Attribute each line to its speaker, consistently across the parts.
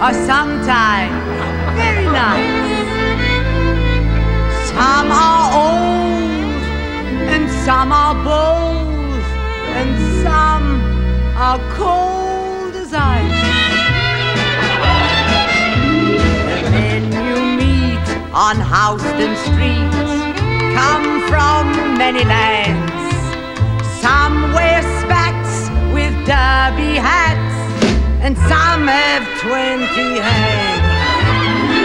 Speaker 1: are sometimes very nice. Some are old, and some are bold, and some are cold as ice. The men you meet on Houston Street come from many lands. Some have twenty hands.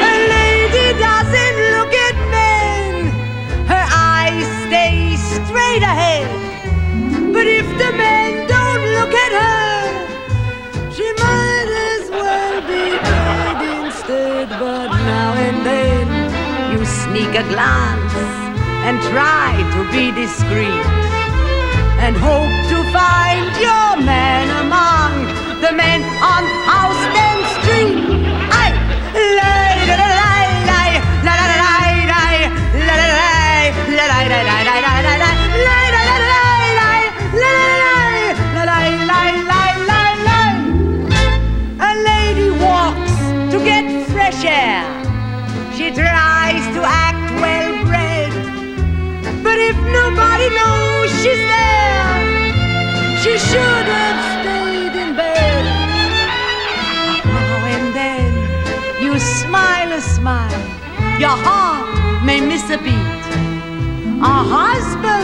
Speaker 1: A lady doesn't look at men, her eyes stay straight ahead. But if the men don't look at her, she might as well be dead instead. But now and then you sneak a glance and try to be discreet and hope to find your man among to get fresh air. She tries to act well bred. But if nobody knows she's there, she should have stayed in bed. Now and then you smile a smile, your heart may miss a beat. A husbands